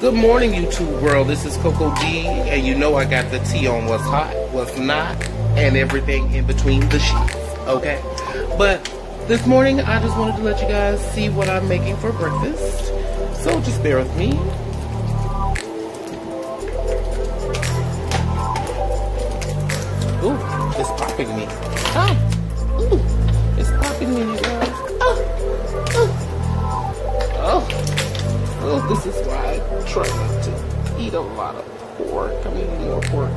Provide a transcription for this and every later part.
Good morning, YouTube world. This is Coko D, and you know I got the tea on what's hot, what's not, and everything in between the sheets. Okay? But this morning, I just wanted to let you guys see what I'm making for breakfast. So just bear with me. Ooh, it's popping me. Ah, ooh, it's popping me, this is why I try not to eat a lot of pork. I'm eating more pork.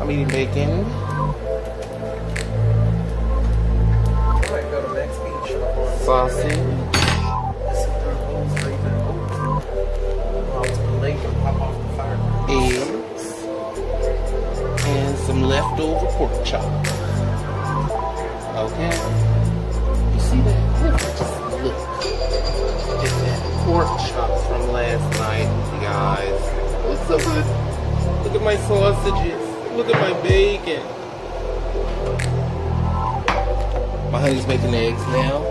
I'm eating bacon. Sausage. eggs, and some leftover pork chop. My sausages. Look at my bacon. My honey's making the eggs now.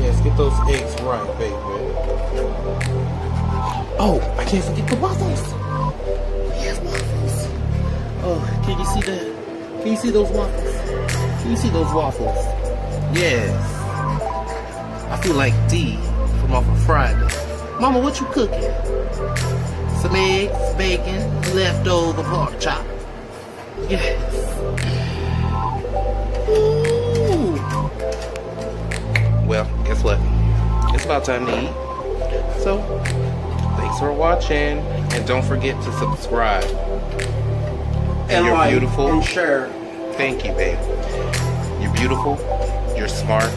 Yes, get those eggs right, baby. Oh, I can't forget the waffles. Yes, waffles. Oh, can you see that? Can you see those waffles? Can you see those waffles? Yes. I feel like D from off of Friday. Mama, what you cooking? Some eggs, bacon, leftover pork chop. Yes. Ooh. Well, guess what? It's about time to eat. So, Thanks for watching, and don't forget to subscribe. And, And you're like beautiful. and share. Thank you, babe. You're beautiful, you're smart,